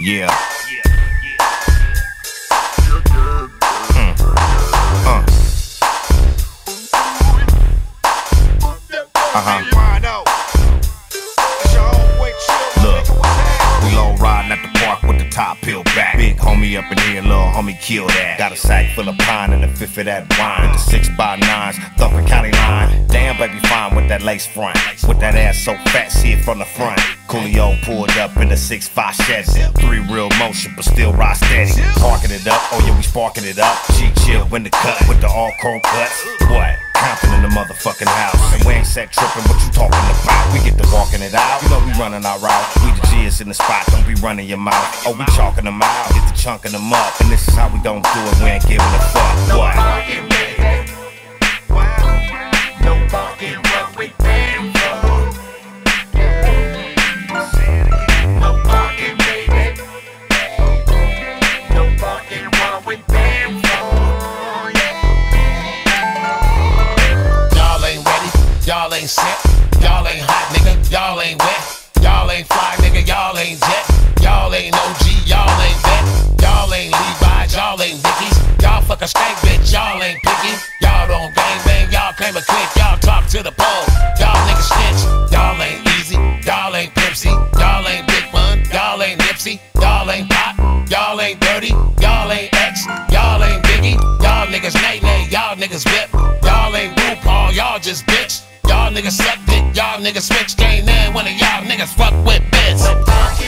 Yeah. Mm. Uh. Uh-huh. Look, we low riding at the park with the top back. Big homie up in here, little homie kill that. Got a sack full of pine and a fifth of that wine. With the six by nines, thumping county line. Damn, baby, fine with that lace front. With that ass so fat, see it from the front. Coolio pulled up in the six five Chevy. Three real motion, but still ride steady. Parking it up, oh yeah, we sparking it up. G chill in the cut with the all chrome cuts. What? Compton in the motherfucking house. And we ain't set tripping, what you talking about? We get to walking it out. You know we running our route. We the in the spot, don't be running your mouth. Oh, we chalking them out, get to chunking them up. And this is how we don't do it, we ain't giving a fuck. What? Y'all ain't ready, y'all ain't set, y'all ain't hot, nigga, y'all ain't wet, ain't Dickies, y'all fuck a skank bitch, y'all ain't picky, y'all don't gang bang, y'all claim a click, y'all talk to the pole, y'all niggas snitch, y'all ain't Eazy, y'all ain't Pepsi, y'all ain't Big Pun, y'all ain't Nipsey, y'all ain't Pop, y'all ain't Dirty, y'all ain't X, y'all ain't Biggie, y'all niggas nay nay, y'all niggas whip, y'all ain't RuPaul, y'all just bitch. Y'all niggas suck dick, y'all niggas switch game, man. One of y'all niggas fuck with bitch.